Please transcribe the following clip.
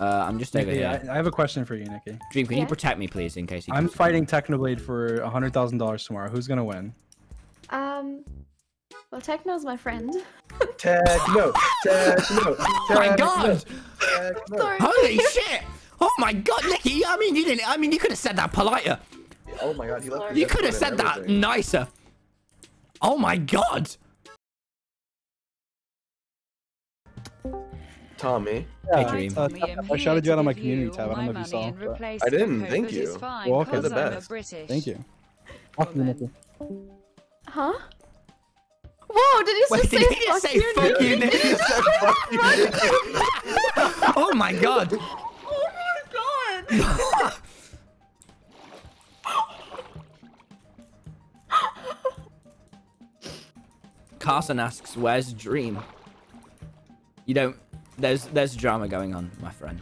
Uh, I'm just over Niki, here. I, I have a question for you, Niki. Dream, can you protect me, please, in case you I'm can- fighting Technoblade for hundred thousand dollars tomorrow. Who's gonna win? Um, well, Techno's my friend. Techno, techno, Oh my god! techno. Sorry. Holy shit! Oh my god, Niki! I mean, you didn't. I mean, you could have said that politer. Oh my god, he left. You could have said that nicer. Oh my god! Tommy. Hey, Dream. Uh, Me, I'm I shouted you out on my community tab. I don't know if you saw. but- I didn't, code, thank but you. it's fine, Well, okay. 'cause You're the best. Thank you. Fuck you, Huh? Whoa, did you Wait, just did say he fuck say you? fuck you, Niki? Niki? Fuck you, Niki. Oh my god! Oh my god! Carson asks, "Where's Dream?" You don't. There's there's drama going on, my friend.